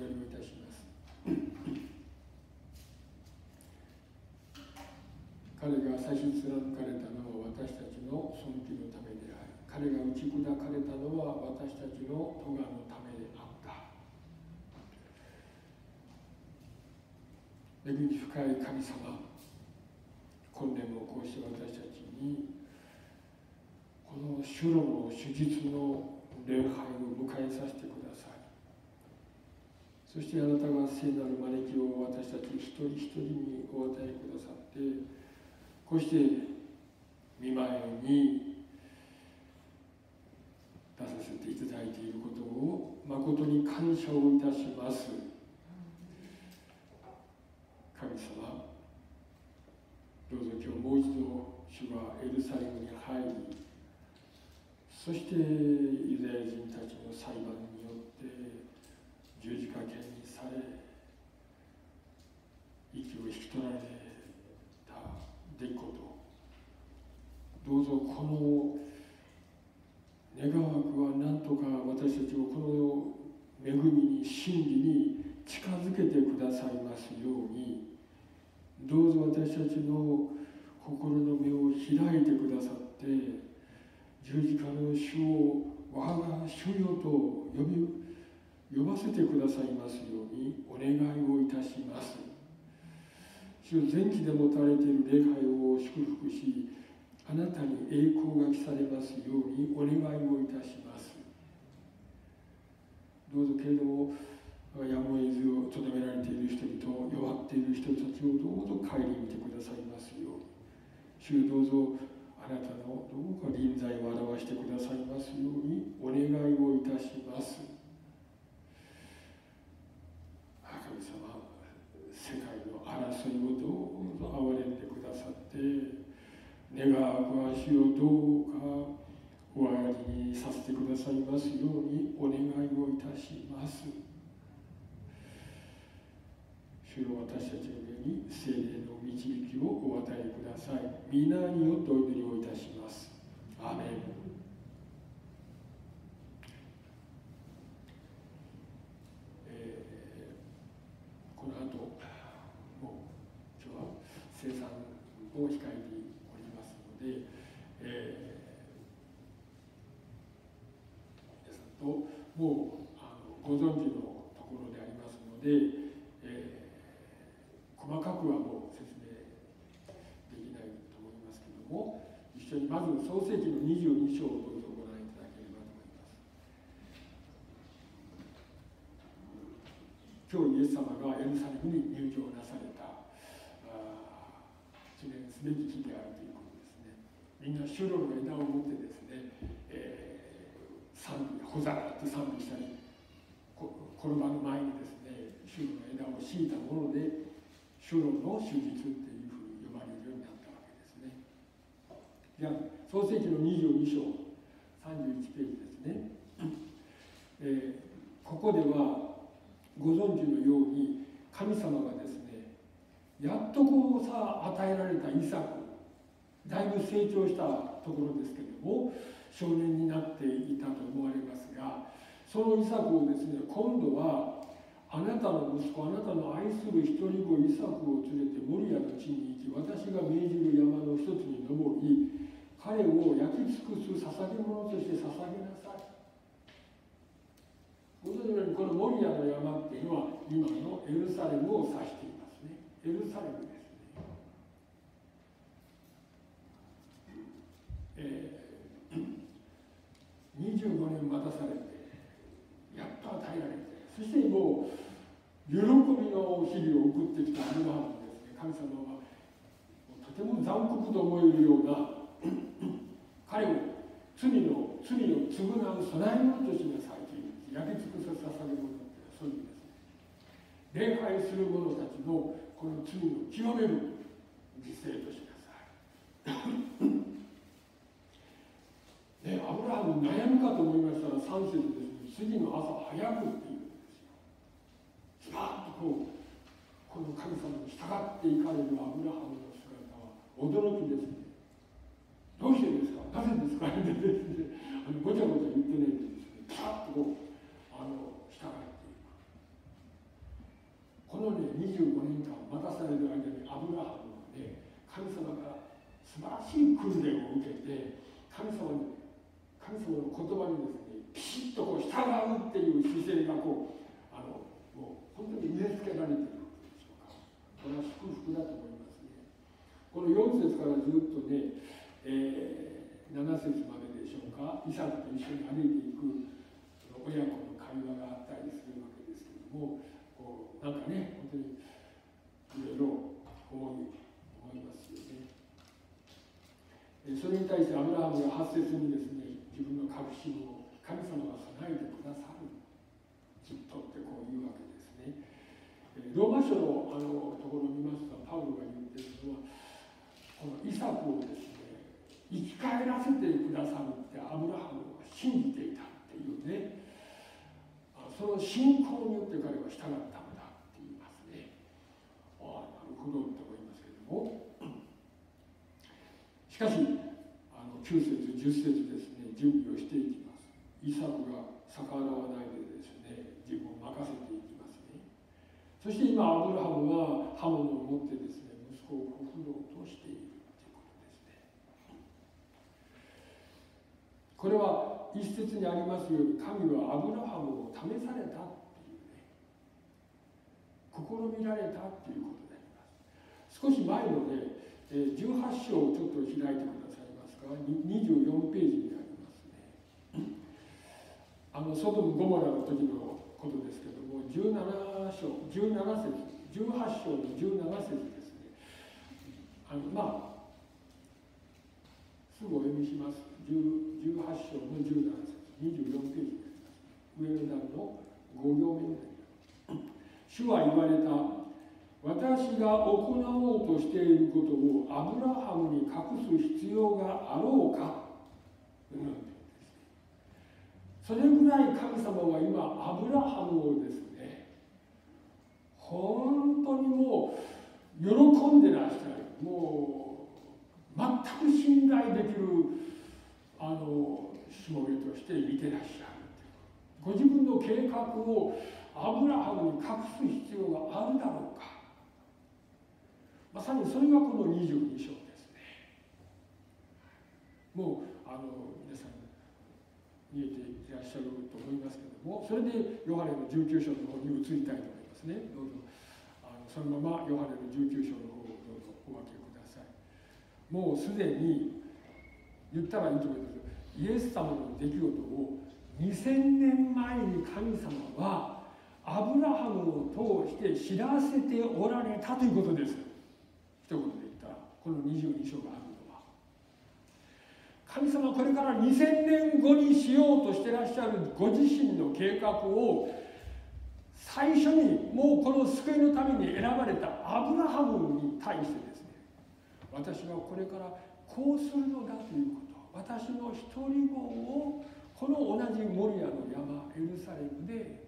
祈りをいたします。彼が差し貫かれたのは私たちの尊敬のためであり彼が打ち砕かれたのは私たちの咎のためであった。恵み深い神様今年もこうして私たちにこの主のの手術の礼拝を迎えさせてください。そしてあなたが聖なる招きを私たち一人一人にお与えくださってこうして見舞いに出させていただいていることを誠に感謝をいたします。神様どうぞ今日もう一度主はエルサレムに入りそしてユダヤ人たちの裁判によって十字架刑にされ息を引き取られた出来事どうぞこの願わくは何とか私たちをこの恵みに真理に近づけてくださいますようにどうぞ私たちの心の目を開いてくださって十字架の主を我が主よと呼び呼ばせてくださいますようにお願いをいたします。主前期で持たれている礼拝を祝福しあなたに栄光が来されますようにお願いをいたします。どうぞけれどもやむを得ずをとどめられている人々弱っている人たちをどうぞ顧みてくださいますように。主どうぞあなたのどうか臨在を表してくださいますようにお願いをいたします神様世界の争いをどうぞ憐れんでくださって願わく足をどうかおありにさせてくださいますようにお願いをいたします主の私たちの上に精霊の導きをお与えください皆によってお祈りをいたしますアメンえー、この後もう今日は生産を控えておりますので、えー、皆さんともうあのご存知のところでありますので、えー、細かくはもう説明できないと思いますけども一緒にまず創世記の22章をどうぞご覧いただければと思います今日イエス様に入場なされた記念すべき日であるということですねみんなシュロの枝を持ってですね、えー、賛美ホザラと賛美したりこの場の前にですねシュロの枝を敷いたものでシュロの手術っていうふうに呼ばれるようになったわけですねじゃあ創世記の22章31ページですね、えー、ここではご存知のように神様がですねやっとこうさ与えられたイサクだいぶ成長したところですけれども少年になっていたと思われますがそのイサクをですね今度はあなたの息子あなたの愛する一人子イサクを連れてモリアの地に行き私が命じる山の一つに登り彼を焼き尽くす捧げ物として捧げなさい。ご存知のようにこのモリアの山っていうのは今のエルサレムを指していますね。エルサレムですね、えー、25年待たされてやっと与えられてそしてもう喜びの日々を送ってきたアブラハムですね神様はとても残酷と思えるような彼を罪の罪を償う備え物としなさいという焼き尽くさ捧げるものってそういう意味ですね礼拝する者たちのこの罪を清める犠牲としなさいねアブラハム悩むかと思いましたら3節ですね次の朝早くっていうんですよ。スパッとこうこの神様に従っていかれるアブラハムの姿は驚きですねどうしてですかなぜですかってですねあのごちゃごちゃ言ってないでですねピタッとこうあの従っていく。25年間待たされる間にアブラハムはね神様から素晴らしい訓練を受けて神様に神様の言葉にですねピシッとこう従うっていう姿勢がこうあのもう本当に植え付けられていることでしょうか。これは祝福だと思いますね。この4節からずっとね、えー、7節まででしょうか。イサクと一緒に歩いていく親子の会話があったりするわけですけどもこうなんかね本当にいろいろ思い思いますよね。それに対してアブラハムが発生するにですね自分の確信を神様が備えてくださる。きっとってこういうわけですね。ローマ書のあのところを見ますとパウロが言ってるのはこのイサクをですね生き返らせてくださるってアブラハムは信じていた。その信仰によって彼は従ったのだって言いますね。ああなるほどと思いますけども。しかしあの9節10節ですね準備をしていきます。イサクが逆らわないでですね自分を任せていきますね。そして今アブラハムは刃物を持ってですね息子を告ろうとしているということですね。これは一節にありますよ。うに神はアブラハムを試されたっていうね試みられたっていうことであります少し前のね18章をちょっと開いてくださいますか24ページにありますね。あのソドム・ゴモラの時のことですけども17章17節18章の17節ですねあのまあすぐお読みします。18章の17節。24ページ上の段の5行目になります主は言われた私が行おうとしていることをアブラハムに隠す必要があろうか、それぐらい神様は今アブラハムをですね本当にもう喜んでらっしゃる。もう全く信頼できるあのしもべとして見てらっしゃるご自分の計画をアブラハムに隠す必要があるだろうか。まさにそれがこの22章ですね。もうあの皆さん見えていらっしゃると思いますけどもそれでヨハネの19章の方に移りたいと思いますね。どうぞ。あのそのままヨハネの19章の方をどうぞお分けください。もうすでに言ったらいいと思います。イエス様の出来事を2000年前に神様はアブラハムを通して知らせておられたということです。一言で言った。らこの22章があるのは。神様これから2000年後にしようとしてらっしゃるご自身の計画を最初にもうこの救いのために選ばれたアブラハムに対してですね私はこれからこうするのだということ私の独り子をこの同じモリアの山エルサレムで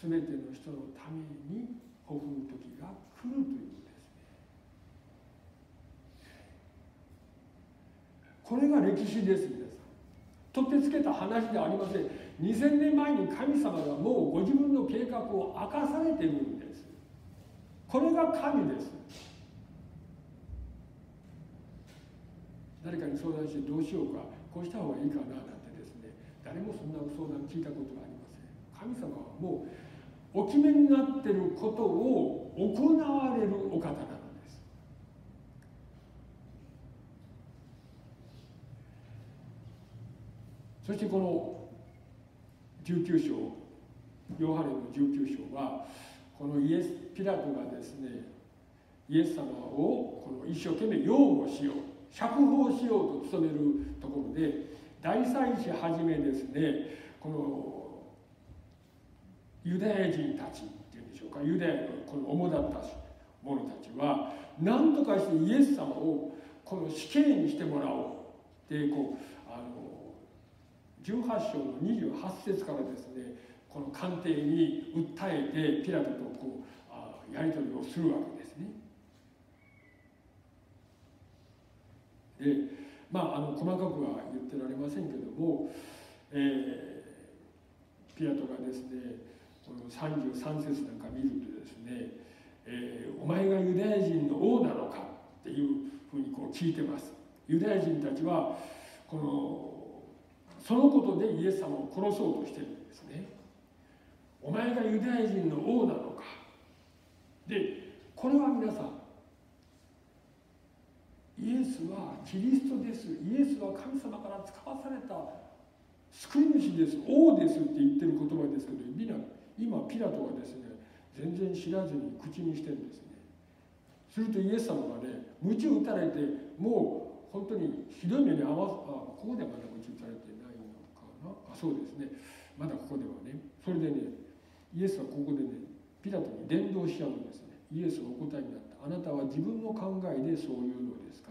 全ての人のためにほふる時が来るということですね。これが歴史です皆さん。取ってつけた話ではありません。2000年前に神様がもうご自分の計画を明かされているんです。これが神です。誰かに相談してどうしようかこうした方がいいかななんてですね誰もそんな相談聞いたことがありません。神様はもうお決めになってることを行われるお方なのです。そしてこの19章ヨハネの19章はこのイエスピラトがですねイエス様をこの一生懸命擁護しよう釈放しようと努めるところで大祭司はじめですねこのユダヤ人たちっていうんでしょうかユダヤのこの主だった者たちは何とかしてイエス様をこの死刑にしてもらおうってこうあの18章の28節からですねこの官邸に訴えてピラトとこうやり取りをするわけですね。でまああの細かくは言ってられませんけども、えー、ピラトがですねこの33節なんか見るとですね、えー、お前がユダヤ人の王なのかっていうふうにこう聞いてます。ユダヤ人たちはこのそのことでイエス様を殺そうとしてるんですね。お前がユダヤ人の王なのか。でこれは皆さんイエスはキリストです。イエスは神様から使わされた救い主です。王ですって言ってる言葉ですけど今ピラトはですね全然知らずに口にしてるんですね。するとイエス様がね鞭打たれてもう本当にひどい目に遭わあここではまだ鞭打たれてないのかな？あそうですね。まだここではね。それでねイエスはここでねピラトに伝道しちゃうんですね。イエスはお答えになったあなたは自分の考えでそういうのですか？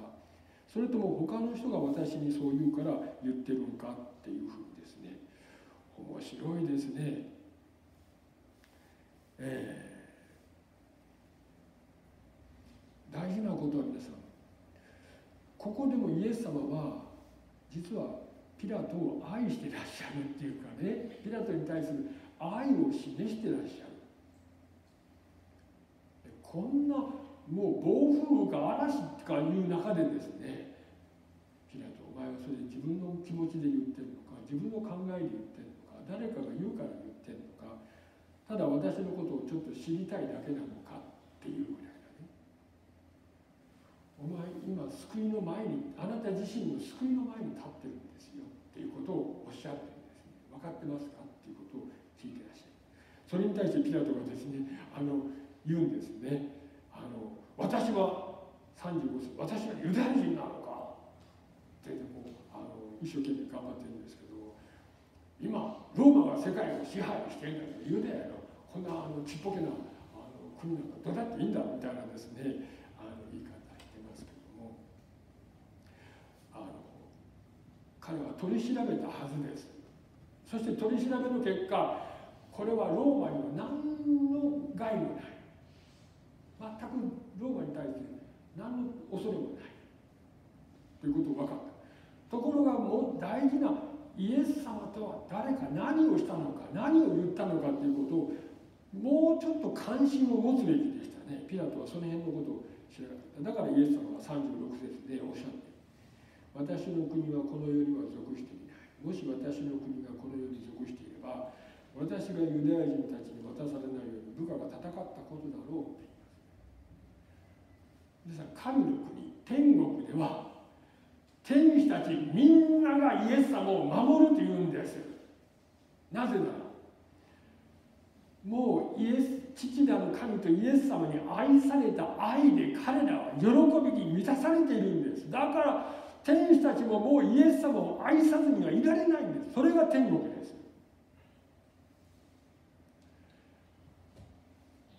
それとも他の人が私にそう言うから言ってるんかっていうふうにですね。面白いですね。えー、大事なことは皆さんここでもイエス様は実はピラトを愛してらっしゃるっていうかねピラトに対する愛を示してらっしゃる。こんなもう暴風雨か嵐とかいう中でですねピラトお前はそれ自分の気持ちで言ってるのか自分の考えで言ってるのか誰かが言うから言ってるのかただ私のことをちょっと知りたいだけなのかっていうぐらいだね。お前今救いの前にあなた自身の救いの前に立ってるんですよっていうことをおっしゃってるんですね。分かってますか？っていうことを聞いてらっしゃる。それに対してピラトがですねあの言うんですね。あの私は35歳私はユダヤ人なのか。ってでもあの一生懸命頑張ってるんですけど今ローマが世界を支配してるんだけどユダヤのこんなあのちっぽけなあの国なんかどうだっていいんだみたいなですねあの言い方してますけども。あの彼は取り調べたはずです。そして取り調べの結果これはローマには何の害もない。全くローマに対して何の恐れもない。ということが分かったところがもう大事なイエス様とは誰か何をしたのか何を言ったのかということをもうちょっと関心を持つべきでしたね。ピラトはその辺のことを知らなかった。だからイエス様は36節でおっしゃって私の国はこの世には属していない。もし私の国がこの世に属していれば私がユダヤ人たちに渡されないように部下が戦ったことだろう。皆さん神の国天国では天使たちみんながイエス様を守るというんです。なぜならもうイエス父なる神とイエス様に愛された愛で彼らは喜びに満たされているんです。だから天使たちももうイエス様を愛さずにはいられないんです。それが天国です。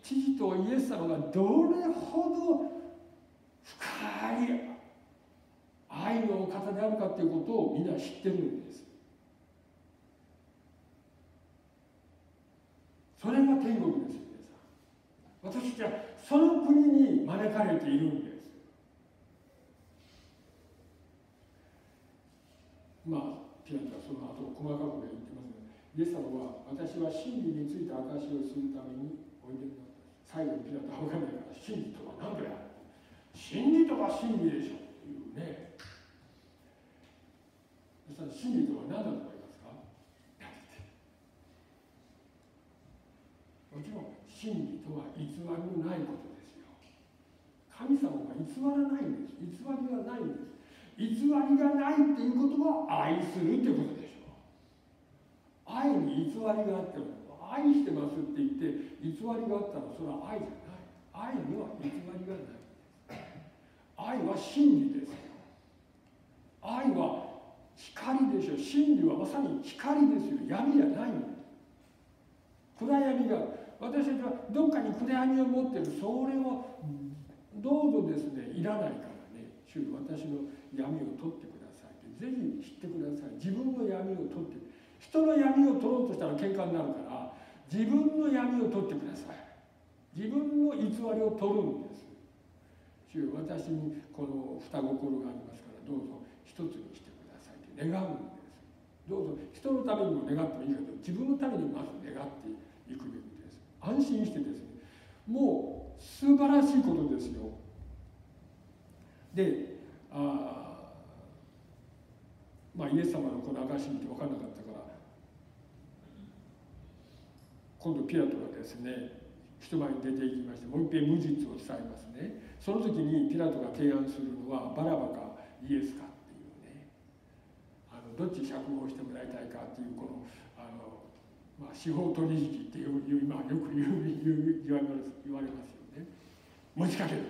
父とイエス様がどれほど深い。愛のお方であるかということをみんな知ってるんです。それが天国です。皆さん私たちはその国に招かれているんです。まあピラトはその後細かく言ってますがイエス様は私は真理について証しをするためにおいでになった。最後にピラトは分からないから真理とは何だよ。真理とは真理でしょ。っていうね。そしたら真理とは何だと思いますか？もちろん真理とは偽りのないことですよ。神様が偽らないんです。偽りがないんです。偽りがないっていうことは愛するってことでしょ。愛に偽りがあっても愛してますって言って偽りがあったらそれは愛じゃない。愛には偽りがない。愛は真理です愛は光でしょ。真理はまさに光ですよ。闇じゃないの暗闇が。私たちはどっかに暗闇を持ってる。それをどうぞですね。いらないからね。主私の闇を取ってくださいぜひ知ってください。自分の闇を取って。人の闇を取ろうとしたら喧嘩になるから自分の闇を取ってください。自分の偽りを取るんです。主私にこの双心がありますからどうぞ一つにしてくださいって願うんです。どうぞ人のためにも願ってもいいけど自分のためにまず願って行くべきです。安心してですね。もう素晴らしいことですよ。であまあイエス様のこの証見て分からなかったから今度ピラトがですね人前に出ていきましてもう一遍無実を伝えますね。その時にピラトが提案するのはバラバかイエスかっていうね。あのどっち釈放してもらいたいかっていうこのあの、まあ、司法取引っていう今よく言う言われます言われますよね。持ちかける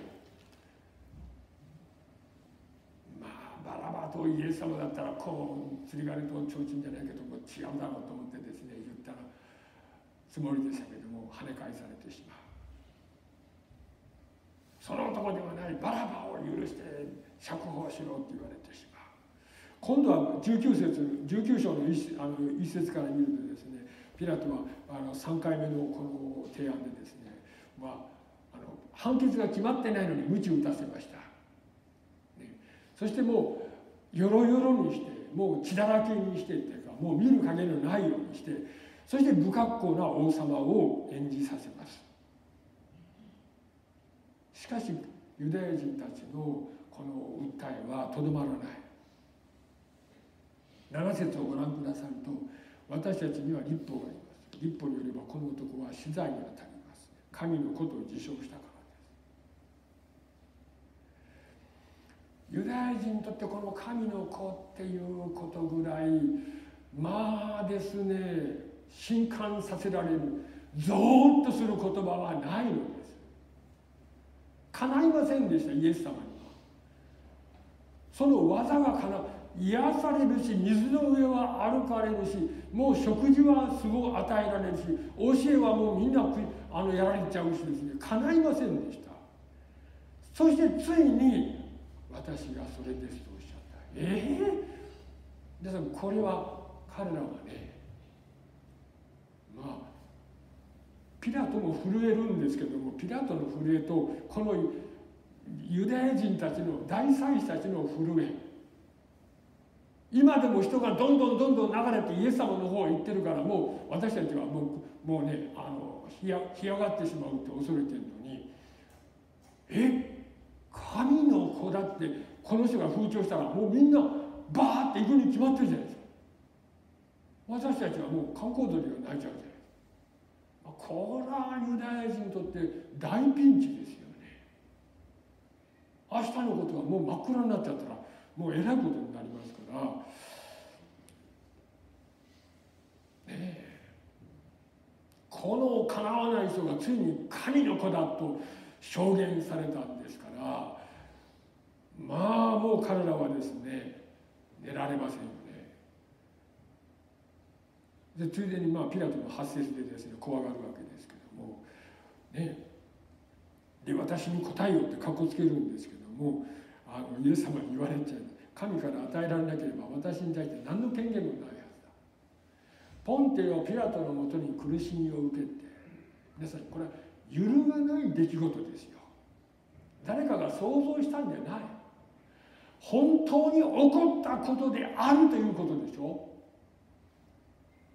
まあバラバとイエス様だったらこう釣り鐘と提灯じゃないけど違うだろうと思ってですね言ったらつもりでしたけども跳ね返されてしまう。その男ではないバラバを許して釈放しろって言われてしまう。今度は19節19章の 1, あの一節から見るとですねピラトはあの3回目のこの提案でですね、まあ、あの判決が決まってないのに鞭打たせました、ね、そしてもうよろよろにしてもう血だらけにしてっていうかもう見る影のないようにしてそして不格好な王様を演じさせます。しかしユダヤ人たちのこの訴えはとどまらない。7節をご覧くださると私たちには立法があります。立法によればこの男は死罪に当たります。神のことを自称したからです。ユダヤ人にとってこの神の子っていうことぐらいまあですね震撼させられるゾーッとする言葉はないのです。叶いませんでしたイエス様に。はその技がかな癒されるし水の上は歩かれるしもう食事はすごい与えられるし教えはもうみんなあのやられちゃうしですね。叶いませんでした。そしてついに私がそれですとおっしゃった。ええー、皆さんこれは彼らはねまあピラトも震えるんですけどもピラトの震えとこのユダヤ人たちの大祭司たちの震え。今でも人がどんどんどんどん流れてイエス様の方へ行ってるからもう私たちはもうもうねあの干上がってしまうって恐れてるのにえ神の子だってこの人が風潮したらもうみんなバーって行くに決まってるじゃないですか。私たちはもう観光鳥が泣いちゃうこれはユダヤ人にとって大ピンチですよね。明日のことはもう真っ暗になっちゃったらもうえらいことになりますから。ねえ。このかなわない人がついに神の子だと証言されたんですからまあもう彼らはですね寝られませんでついでにまあピラトの発説でですね怖がるわけですけどもね。で私に答えよってかっこつけるんですけどもあのイエス様に言われちゃう。神から与えられなければ私に対して何の権限もないはずだ。ポンテオピラトのもとに苦しみを受けて皆さんこれは揺るがない出来事ですよ。誰かが想像したんじゃない。本当に起こったことであるということでしょ。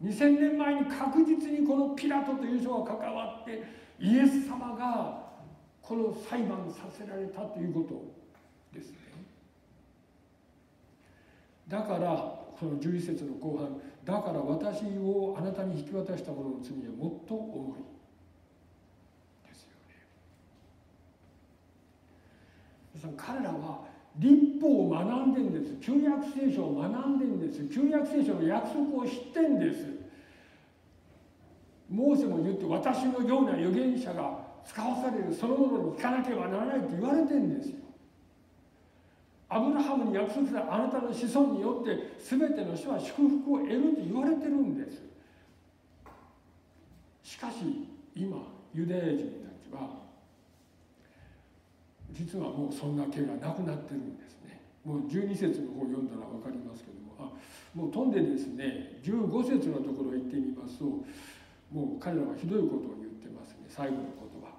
2000年前に確実にこのピラトという人が関わってイエス様がこの裁判させられたということですね。だからこの11節の後半だから私をあなたに引き渡した者の罪はもっと重い。ですよね。彼らは立法を学んでんです。旧約聖書を学んでんです。旧約聖書の約束を知ってんです。モーセも言って私のような預言者が使わされる。そのものに聞かなければならないと言われてんですよ。アブラハムに約束したあなたの子孫によって全ての人は祝福を得ると言われてるんです。しかし今ユダヤ人たちは実はもうそんな気がなくなってるんですね。もう12節の方読んだら分かりますけども。あもう飛んでですね15節のところへ行ってみますともう彼らはひどいことを言ってますね。最後の言葉。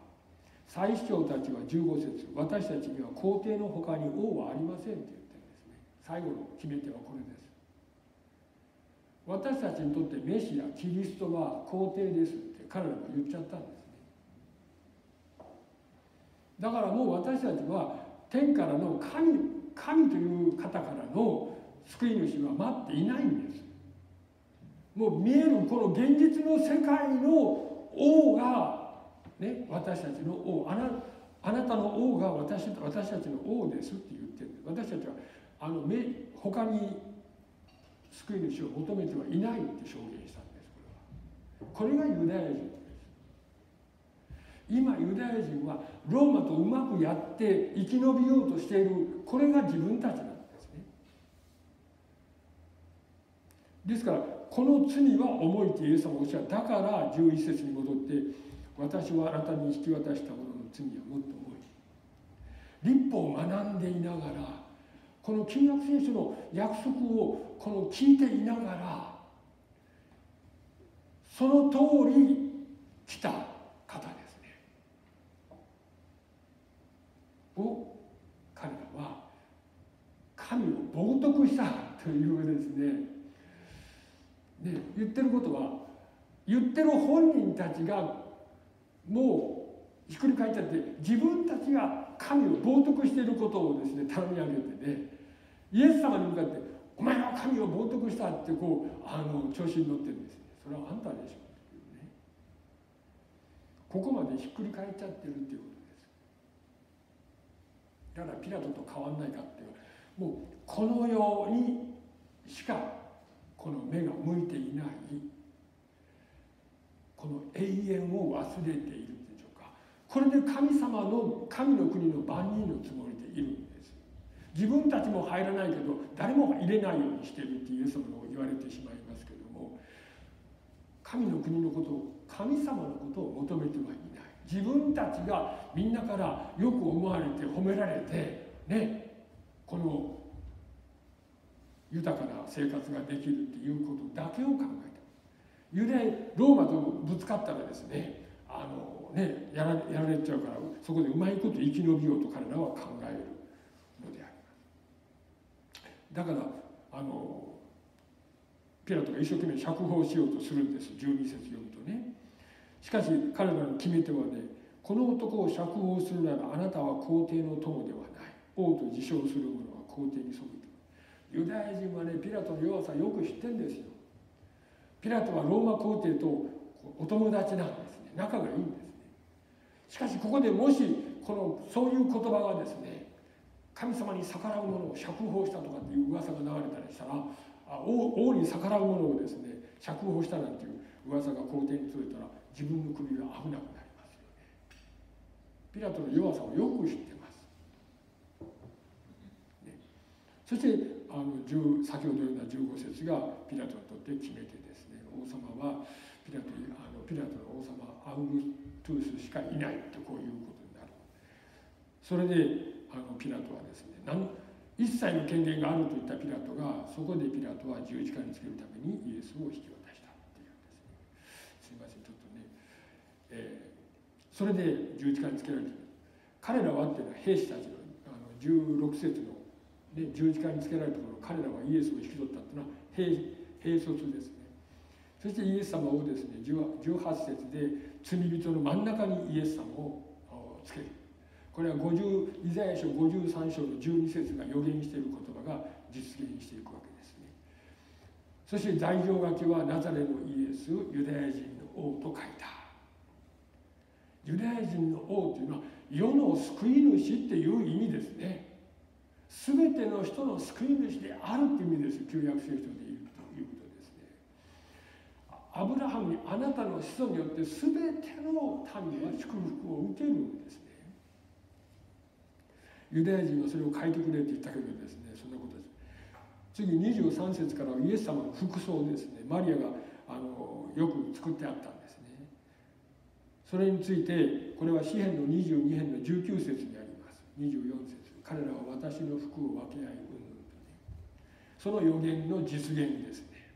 最主張たちは15節私たちには皇帝の他に王はありませんって言ってるんですね。最後の決め手はこれです。私たちにとってメシアキリストは皇帝ですって彼らが言っちゃったんです。だからもう私たちは天からの神神という方からの救い主は待っていないんです。もう見えるこの現実の世界の王が、ね、私たちの王あなあなたの王が私私たちの王ですって言ってる。私たちはあの他に救い主を求めてはいないって証言したんですこれは。これがユダヤ人。今ユダヤ人はローマとうまくやって生き延びようとしている。これが自分たちなんですね。ですからこの罪は重いってイエス様おっしゃる。だから11節に戻って私はあなたに引き渡したものの罪はもっと重い。立法を学んでいながらこの金約聖書の約束をこの聞いていながらその通り来た方ですねを彼らは神を冒涜したというですね。で言ってることは言ってる本人たちがもうひっくり返っちゃって自分たちが神を冒涜していることをですね頼み上げてね。イエス様に向かって「お前は神を冒涜した」ってこうあの調子に乗ってるんですねそれはあんたでしょっていうね。ここまでひっくり返っちゃってるっていうことです。だからピラトと変わんないかっていう。もうこのようにしかこの目が向いていないこの永遠を忘れているでしょうかこれで神様の神の国の番人のつもりでいるんです。自分たちも入らないけど誰も入れないようにしてるってイエス様の言われてしまいますけども神の国のことを神様のことを求めてはいない。自分たちがみんなからよく思われて褒められてねこの豊かな生活ができるっていうことだけを考えた。ユダヤローマとぶつかったらですねあのねやらやられちゃうからそこでうまいこと生き延びようと彼らは考えるのであります。だからあのピラトが一生懸命釈放しようとするんです。12節読むとね。しかし彼らの決め手はねこの男を釈放するならあなたは皇帝の友では王と自称する者は皇帝に背いてユダヤ人はねピラトの弱さよく知ってんですよ。ピラトはローマ皇帝とお友達なんですね。仲がいいんですね。しかしここでもしこのそういう言葉がですね神様に逆らう者を釈放したとかっていう噂が流れたりしたら王王に逆らう者をですね釈放したなんていう噂が皇帝に通れたら自分の首が危なくなりますよね。ピラトの弱さをよく知ってます、ね、そしてあの先ほど言った15節がピラトにとって決めてですね。王様はピラトあのピラトの王様アウグトゥースしかいないとこういうことになる。それであのピラトはですね一切の権限があるといったピラトがそこでピラトは十字架につけるためにイエスを引き渡したっていうんですね。すいませんちょっとね、えー、それで十字架につけられて彼らはっていうのは兵士たちのあの16節ので十字架につけられた頃彼らはイエスを引き取ったというのは平卒ですね。そしてイエス様をですね18節で罪人の真ん中にイエス様をつける。これは50イザヤ書53章の12節が予言している言葉が実現していくわけですね。そして代表書きはナザレのイエスユダヤ人の王と書いた。ユダヤ人の王というのは世の救い主っていう意味ですね。全ての人の救い主であるという意味です旧約聖書で言うということですね。アブラハムにあなたの子孫によって全ての民は祝福を受けるんですね。ユダヤ人はそれを書いてくれって言ったけどですねそんなことです。次23節からイエス様の服装ですね。マリアがあのよく作ってあったんですね。それについてこれは詩篇の22編の19節にあります。24節。彼らは私の服を分け合いうんその予言の実現ですね。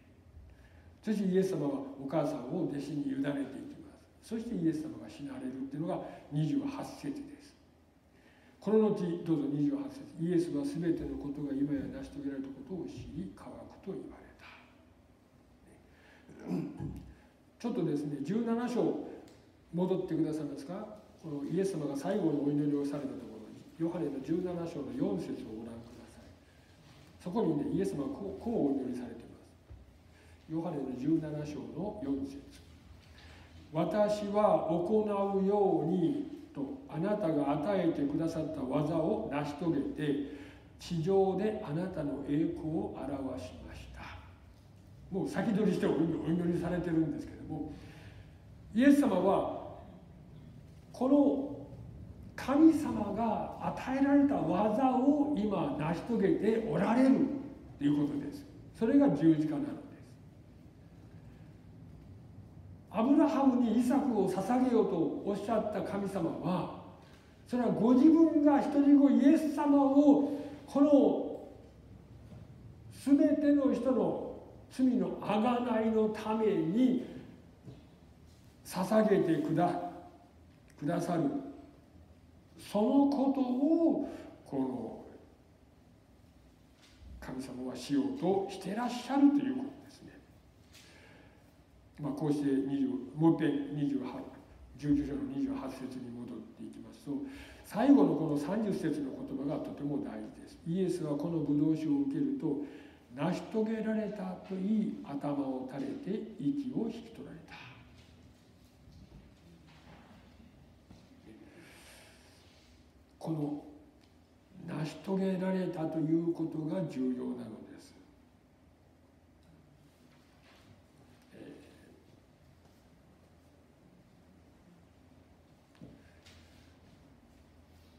そしてイエス様はお母さんを弟子に委ねていきます。そしてイエス様が死なれるっていうのが28節です。この後どうぞ28節。イエスは全てのことが今や成し遂げられたことを知り乾くと言われた、ちちょっとですね17章戻ってくださいますか？このイエス様が最後のお祈りをされたところ。ヨハネの17章の4節をご覧ください。そこにねイエス様はこうこうお祈りされています。ヨハネの17章の4節。私は行うようにとあなたが与えてくださった技を成し遂げて地上であなたの栄光を表しました。もう先取りしてお祈りされてるんですけどもイエス様はこの神様が与えられた技を今成し遂げておられるということです。それが十字架なのです。アブラハムにイサクを捧げようとおっしゃった神様はそれはご自分が一人子イエス様をこの全ての人の罪の贖いのために捧げてくだくださる。そのことをこの神様はしようとしてらっしゃるということですね。まあ、こうして20もう一遍28 19章の28節に戻っていきますと最後のこの30節の言葉がとても大事ですイエスはこのブドウ酒を受けると成し遂げられたといい頭を垂れて息を引き取られたこの成し遂げられたということが重要なのです、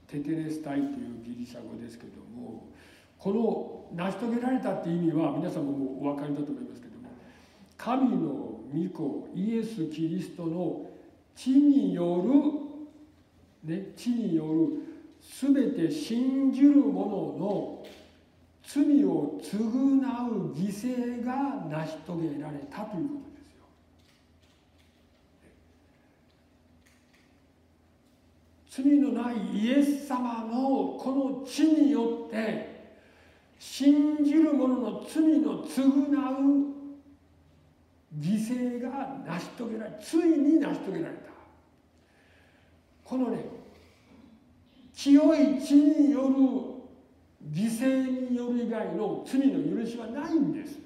テテレスタイというギリシャ語ですけどもこの成し遂げられたっていう意味は皆さんもお分かりだと思いますけども神の御子イエス・キリストの地による、ね、地による全て信じる者の罪を償う犠牲が成し遂げられたということですよ。罪のないイエス様のこの地によって信じる者の罪の償う犠牲が成し遂げられついに成し遂げられたこのね清い地による犠牲による以外の罪の許しはないんです。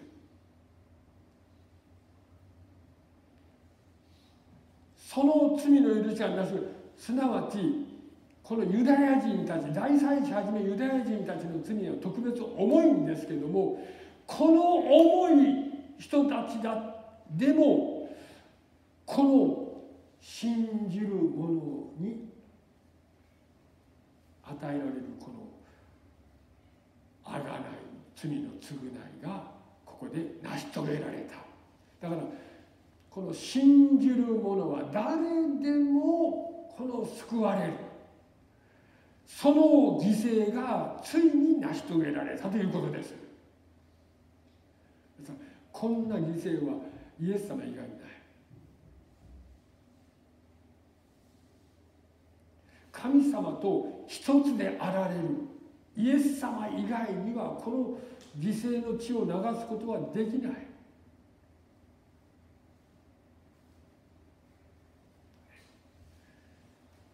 その罪の許しがなすすなわちこのユダヤ人たち大祭司はじめユダヤ人たちの罪は特別重いんですけどもこの重い人たちだでもこの信じる者に与えられるこのあがない罪の償いがここで成し遂げられた。だからこの信じる者は誰でもこの救われる。その犠牲がついに成し遂げられたということです。こんな犠牲はイエス様以外にない。神様と一つであられる。イエス様以外にはこの犠牲の血を流すことはできない。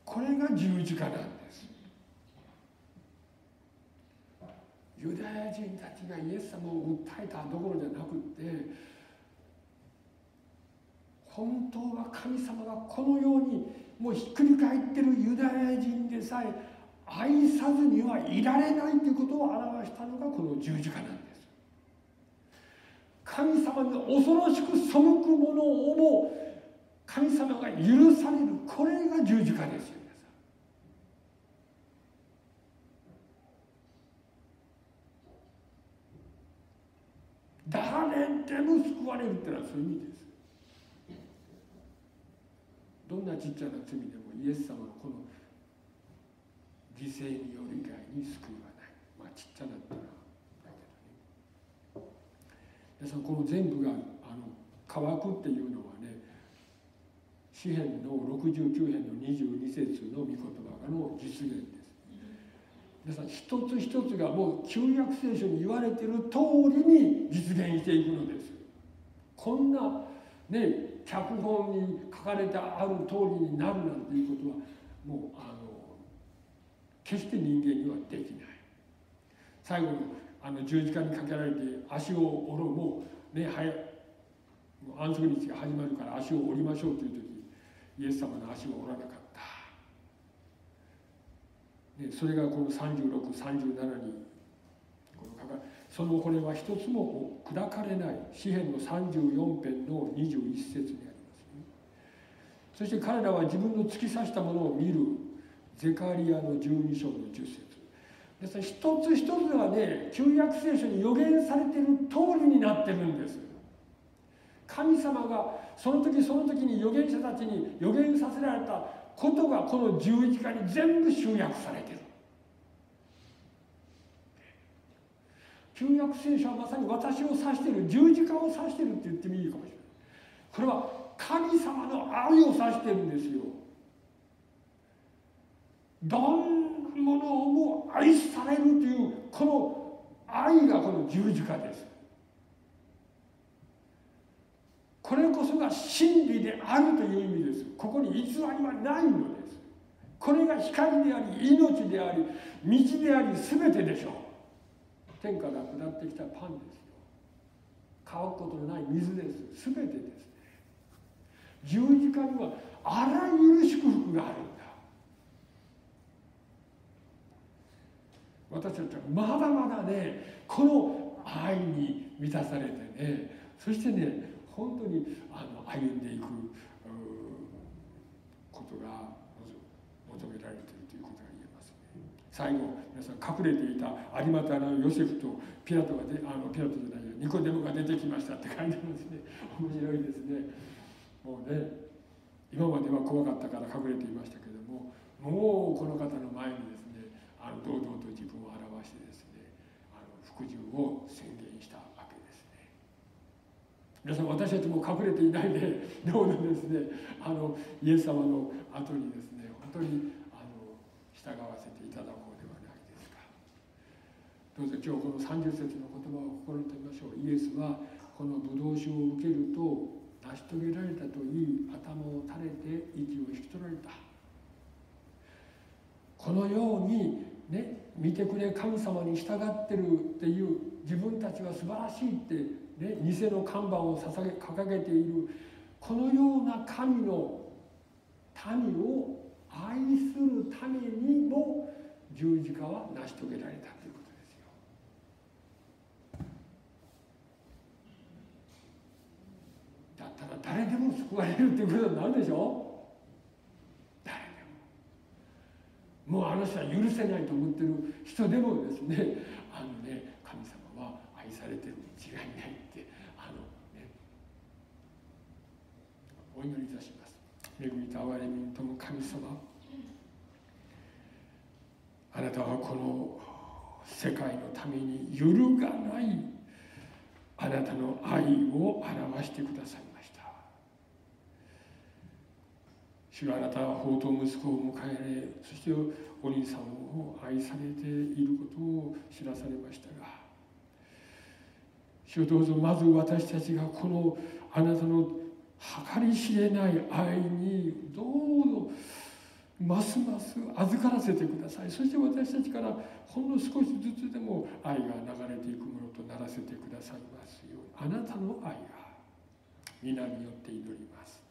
これが十字架なんです。ユダヤ人たちがイエス様を訴えたどころじゃなくって本当は神様がこのようにもうひっくり返ってるユダヤ人でさえ愛さずにはいられないということを表したのがこの十字架なんです。神様に恐ろしく背くものをも神様が許されるこれが十字架ですよ誰でも救われるってのはそういう意味ですどんなちっちゃな罪でもイエス様のこの犠牲による以外に救いはない。まあちっちゃなったらだけどね。皆さんこの全部があの乾くっていうのはね詩篇の69編の22節の御言葉の実現です。皆さん一つ一つがもう旧約聖書に言われている通りに実現していくのです。こんなね、脚本にかれてある通りになるなんていうことはもうあの決して人間にはできない。最後のあの十字架にかけられて足を折るもうね早安息日が始まるから足を折りましょうという時イエス様の足を折らなかった、ね、それがこの3637にその骨は一つも砕かれない。詩篇の34編の21節に。そして彼らは自分の突き刺したものを見る。ゼカリアの12章の10節。ですから一つ一つがね旧約聖書に予言されている通りになってるんです。神様がその時その時に預言者たちに予言させられたことがこの十字架に全部集約されてる。旧約聖書はまさに私を指している十字架を指しているって言ってもいいかもしれない。これは神様の愛を指してるんですよ。どんなものをも愛されるというこの愛がこの十字架です。これこそが真理であるという意味です。ここに偽りはないのです。これが光であり命であり道であり全てでしょう。天から下ってきたパンですよ。乾くことのない水です。全てです。十字架にはあらゆる祝福があるんだ。私たちはまだまだねこの愛に満たされてねそしてね本当にあの歩んでいくことが求められているということが言えますね。最後皆さん隠れていた有股のヨセフとピラトがであのピラトじゃないニコデモが出てきましたって書いてますね。面白いですね。もうね今までは怖かったから隠れていましたけどももうこの方の前にですねあの堂々と自分を表してですねあの服従を宣言したわけですね。皆さん私たちも隠れていないでどうぞですねあのイエス様の後にですね本当にあの従わせていただこうではないですか。どうぞ今日この30節の言葉を心に留めましょう。イエスはこのブドウ酒を受けると成し遂げられたといい頭を垂れて息を引き取られた。このようにね見てくれ神様に従ってるっていう自分たちは素晴らしいって、ね、偽の看板を捧げ掲げている。このような神の民を愛するためにも十字架は成し遂げられた。ということ誰でも救われるっていうことになるでしょ誰でも。もうあの人は許せないと思ってる人でもですねあのね神様は愛されてるに違いないってあのねお祈りいたします。恵みと憐れみとも神様。あなたはこの世界のために揺るがないあなたの愛を表してください。主はあなたは法と息子を迎えられそしてお兄さんを愛されていることを知らされましたが主をどうぞまず私たちがこのあなたの計り知れない愛にどうぞますます預からせてください。そして私たちからほんの少しずつでも愛が流れていくものとならせてくださいますように。あなたの愛が皆によって祈ります。